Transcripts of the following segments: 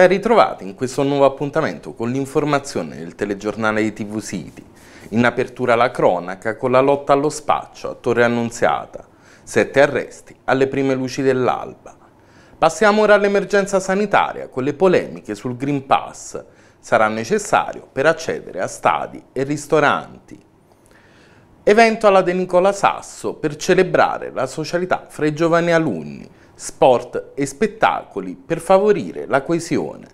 Ben ritrovati in questo nuovo appuntamento con l'informazione del telegiornale di TV City. In apertura la cronaca con la lotta allo spaccio a Torre Annunziata. Sette arresti alle prime luci dell'alba. Passiamo ora all'emergenza sanitaria con le polemiche sul Green Pass. Sarà necessario per accedere a stadi e ristoranti. Evento alla De Nicola Sasso per celebrare la socialità fra i giovani alunni sport e spettacoli per favorire la coesione.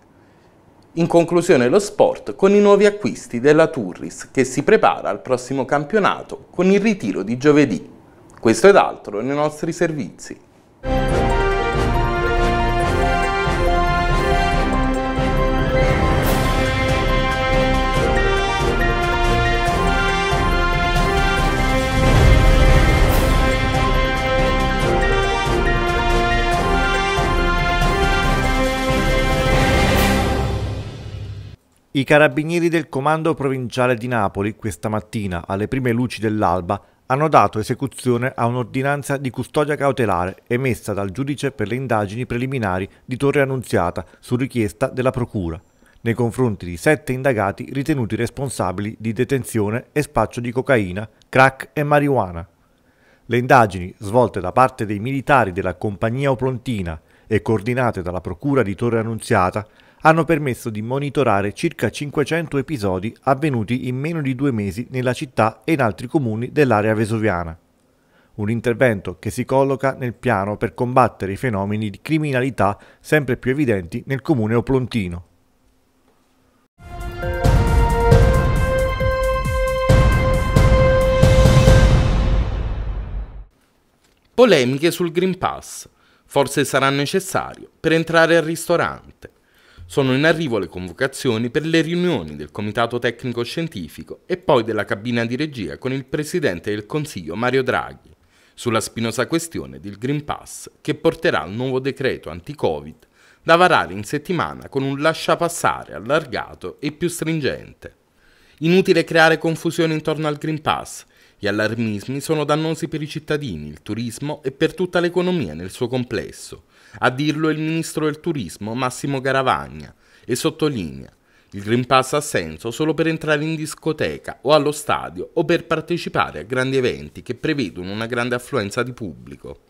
In conclusione lo sport con i nuovi acquisti della Turris che si prepara al prossimo campionato con il ritiro di giovedì. Questo ed altro nei nostri servizi. I carabinieri del Comando Provinciale di Napoli questa mattina, alle prime luci dell'alba, hanno dato esecuzione a un'ordinanza di custodia cautelare emessa dal giudice per le indagini preliminari di Torre Annunziata su richiesta della Procura, nei confronti di sette indagati ritenuti responsabili di detenzione e spaccio di cocaina, crack e marijuana. Le indagini, svolte da parte dei militari della compagnia Oplontina e coordinate dalla Procura di Torre Annunziata, hanno permesso di monitorare circa 500 episodi avvenuti in meno di due mesi nella città e in altri comuni dell'area vesuviana. Un intervento che si colloca nel piano per combattere i fenomeni di criminalità sempre più evidenti nel comune oplontino. Polemiche sul Green Pass. Forse sarà necessario per entrare al ristorante. Sono in arrivo le convocazioni per le riunioni del Comitato Tecnico Scientifico e poi della cabina di regia con il Presidente del Consiglio Mario Draghi sulla spinosa questione del Green Pass che porterà al nuovo decreto anti-Covid da varare in settimana con un lasciapassare allargato e più stringente. Inutile creare confusione intorno al Green Pass. Gli allarmismi sono dannosi per i cittadini, il turismo e per tutta l'economia nel suo complesso a dirlo il ministro del turismo Massimo Garavagna e sottolinea il Green Pass ha senso solo per entrare in discoteca o allo stadio o per partecipare a grandi eventi che prevedono una grande affluenza di pubblico.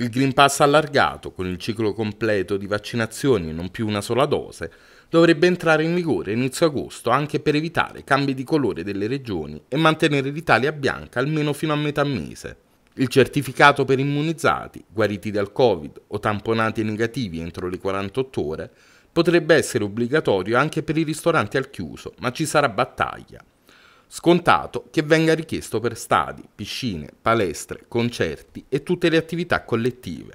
Il Green Pass allargato, con il ciclo completo di vaccinazioni e non più una sola dose, dovrebbe entrare in vigore inizio agosto anche per evitare cambi di colore delle regioni e mantenere l'Italia bianca almeno fino a metà mese. Il certificato per immunizzati, guariti dal Covid o tamponati negativi entro le 48 ore potrebbe essere obbligatorio anche per i ristoranti al chiuso, ma ci sarà battaglia. Scontato che venga richiesto per stadi, piscine, palestre, concerti e tutte le attività collettive.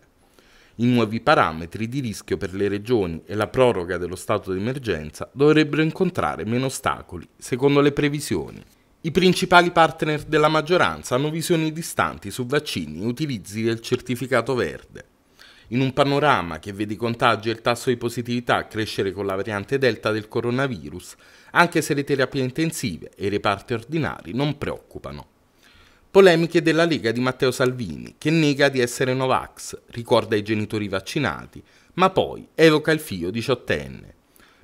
I nuovi parametri di rischio per le regioni e la proroga dello stato di emergenza dovrebbero incontrare meno ostacoli, secondo le previsioni. I principali partner della maggioranza hanno visioni distanti su vaccini e utilizzi del certificato verde. In un panorama che vede i contagi e il tasso di positività crescere con la variante Delta del coronavirus, anche se le terapie intensive e i reparti ordinari non preoccupano. Polemiche della Lega di Matteo Salvini, che nega di essere Novax, ricorda i genitori vaccinati, ma poi evoca il figlio diciottenne.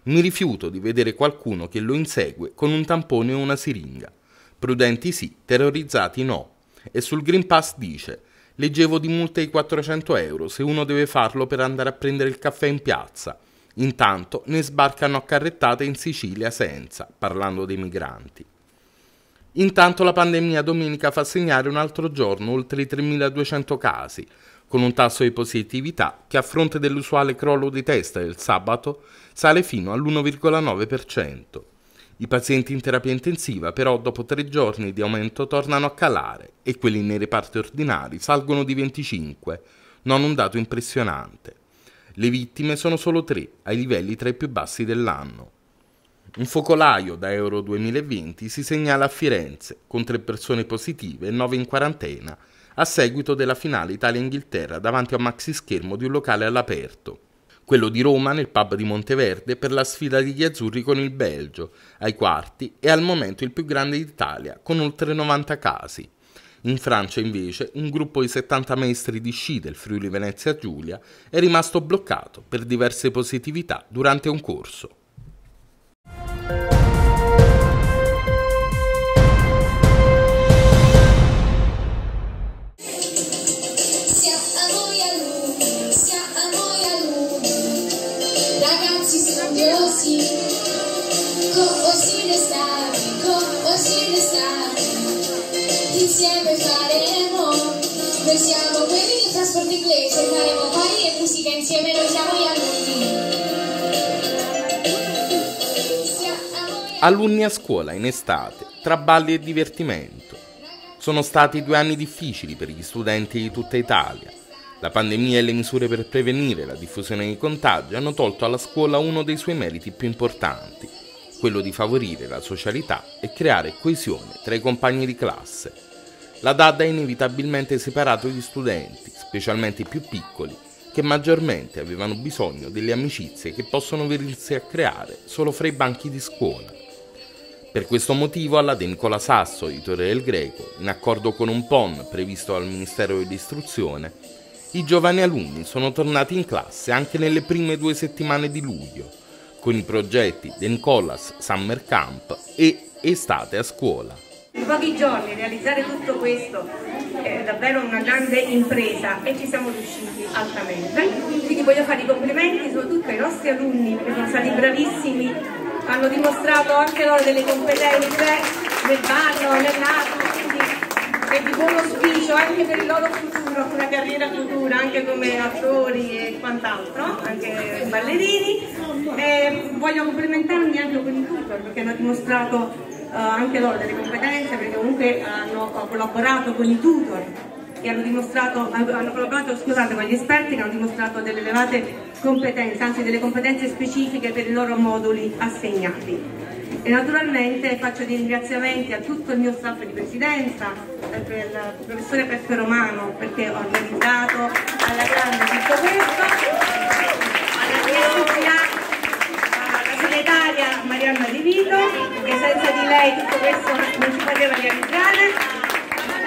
Mi rifiuto di vedere qualcuno che lo insegue con un tampone o una siringa. Prudenti sì, terrorizzati no. E sul Green Pass dice, leggevo di multe di 400 euro se uno deve farlo per andare a prendere il caffè in piazza. Intanto ne sbarcano a carrettate in Sicilia senza, parlando dei migranti. Intanto la pandemia domenica fa segnare un altro giorno oltre i 3.200 casi, con un tasso di positività che a fronte dell'usuale crollo di testa del sabato sale fino all'1,9%. I pazienti in terapia intensiva però dopo tre giorni di aumento tornano a calare e quelli nei reparti ordinari salgono di 25, non un dato impressionante. Le vittime sono solo tre, ai livelli tra i più bassi dell'anno. Un focolaio da Euro 2020 si segnala a Firenze, con tre persone positive e nove in quarantena, a seguito della finale Italia-Inghilterra davanti a un maxi schermo di un locale all'aperto quello di Roma nel pub di Monteverde per la sfida degli azzurri con il Belgio, ai quarti e al momento il più grande d'Italia, con oltre 90 casi. In Francia, invece, un gruppo di 70 maestri di sci del Friuli Venezia Giulia è rimasto bloccato per diverse positività durante un corso. Alunni Alunni a scuola in estate, tra balli e divertimento. Sono stati due anni difficili per gli studenti di tutta Italia. La pandemia e le misure per prevenire la diffusione dei contagi hanno tolto alla scuola uno dei suoi meriti più importanti, quello di favorire la socialità e creare coesione tra i compagni di classe. La DAD ha inevitabilmente separato gli studenti, specialmente i più piccoli, che maggiormente avevano bisogno delle amicizie che possono venirsi a creare solo fra i banchi di scuola. Per questo motivo alla De Nicola Sasso, editore del Greco, in accordo con un PON previsto dal Ministero dell'Istruzione, i giovani alunni sono tornati in classe anche nelle prime due settimane di luglio, con i progetti De Nicolas Summer Camp e Estate a scuola. In pochi giorni realizzare tutto questo è davvero una grande impresa e ci siamo riusciti altamente. Quindi voglio fare i complimenti soprattutto ai nostri alunni che sono stati bravissimi, hanno dimostrato anche loro delle competenze nel ballo, nell'arte, quindi è di buon auspicio anche per il loro futuro, una carriera futura anche come attori e quant'altro, anche ballerini. E voglio complimentarmi anche con i tutor perché hanno dimostrato eh, anche loro delle competenze perché comunque hanno collaborato con i tutor e hanno, dimostrato, hanno collaborato scusate, con gli esperti che hanno dimostrato delle elevate competenze, anzi delle competenze specifiche per i loro moduli assegnati. E naturalmente faccio dei ringraziamenti a tutto il mio staff di presidenza, per il professore Peppe Romano perché ho organizzato alla grande tutto questo, alla mia segretaria Marianna Di Vito, che senza di lei tutto questo non si poteva realizzare.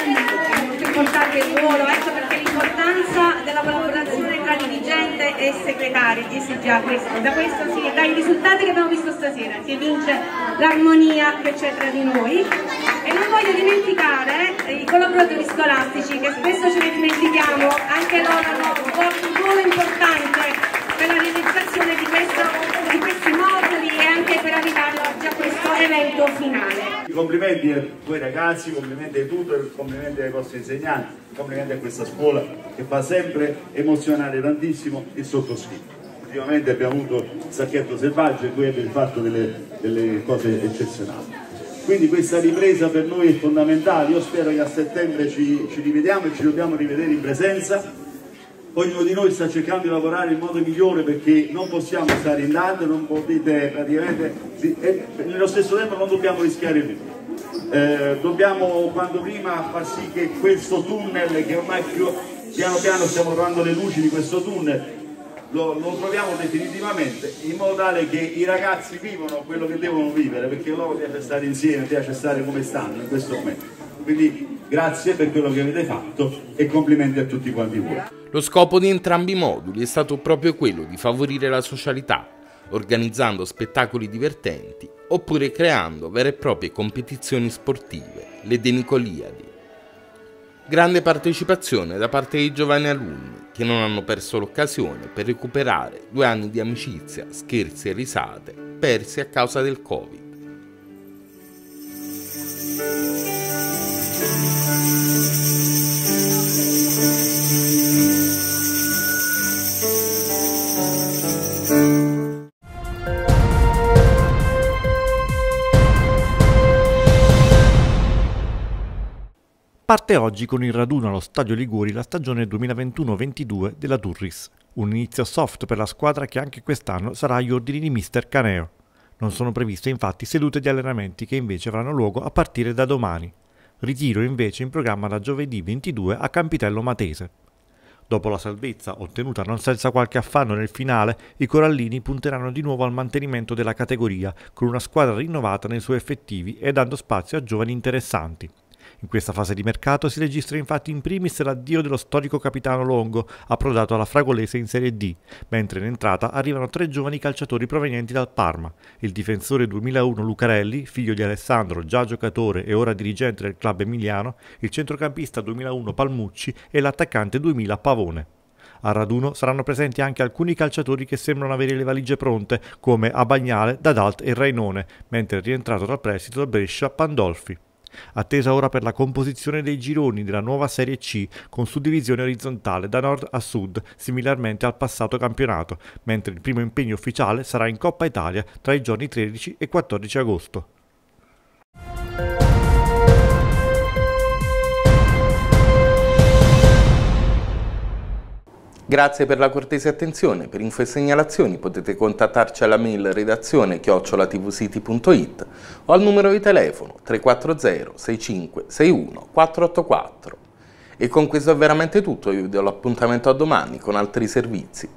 È molto importante il ruolo, ecco perché l'importanza della collaborazione tra dirigente e segretari, disse già questo. Da questo si, dai risultati che abbiamo visto stasera, si evince l'armonia che c'è tra di noi. Non voglio dimenticare eh, i collaboratori scolastici che spesso ce ne dimentichiamo, anche loro hanno un ruolo importante per la realizzazione di, questo, di questi moduli e anche per arrivare oggi a questo evento finale. Complimenti ai tuoi ragazzi, complimenti ai tutor, complimenti ai vostri insegnanti, complimenti a questa scuola che fa sempre emozionare tantissimo il sottoscritto. Ultimamente abbiamo avuto il sacchetto selvaggio e qui avete fatto delle, delle cose eccezionali. Quindi questa ripresa per noi è fondamentale, io spero che a settembre ci, ci rivediamo e ci dobbiamo rivedere in presenza ognuno di noi sta cercando di lavorare in modo migliore perché non possiamo stare in date, non potete praticamente, e nello stesso tempo non dobbiamo rischiare più. Eh, dobbiamo quanto prima far sì che questo tunnel che ormai più, piano piano stiamo trovando le luci di questo tunnel lo, lo, troviamo definitivamente in modo tale che i ragazzi vivono quello che devono vivere perché loro piace stare insieme, piace stare come stanno in questo momento. Quindi grazie per quello che avete fatto e complimenti a tutti quanti voi. Lo scopo di entrambi i moduli è stato proprio quello di favorire la socialità, organizzando spettacoli divertenti oppure creando vere e proprie competizioni sportive, le Denicoliadi. Grande partecipazione da parte dei giovani alunni che non hanno perso l'occasione per recuperare due anni di amicizia, scherzi e risate persi a causa del Covid. Parte oggi con il raduno allo Stadio Liguri la stagione 2021-22 della Turris, un inizio soft per la squadra che anche quest'anno sarà agli ordini di mister Caneo. Non sono previste infatti sedute di allenamenti che invece avranno luogo a partire da domani. Ritiro invece in programma da giovedì 22 a Campitello Matese. Dopo la salvezza ottenuta non senza qualche affanno nel finale, i corallini punteranno di nuovo al mantenimento della categoria con una squadra rinnovata nei suoi effettivi e dando spazio a giovani interessanti. In questa fase di mercato si registra infatti in primis l'addio dello storico capitano Longo, approdato alla Fragolese in Serie D, mentre in entrata arrivano tre giovani calciatori provenienti dal Parma, il difensore 2001 Lucarelli, figlio di Alessandro, già giocatore e ora dirigente del club emiliano, il centrocampista 2001 Palmucci e l'attaccante 2000 Pavone. Al raduno saranno presenti anche alcuni calciatori che sembrano avere le valigie pronte, come Abagnale, Dadalt e Rainone, mentre rientrato dal prestito da Brescia Pandolfi. Attesa ora per la composizione dei gironi della nuova Serie C con suddivisione orizzontale da nord a sud, similarmente al passato campionato, mentre il primo impegno ufficiale sarà in Coppa Italia tra i giorni 13 e 14 agosto. Grazie per la cortese attenzione. Per info e segnalazioni potete contattarci alla mail redazione chiocciolatvcity.it o al numero di telefono 340 65 61 484. E con questo è veramente tutto, io vi do l'appuntamento a domani con altri servizi.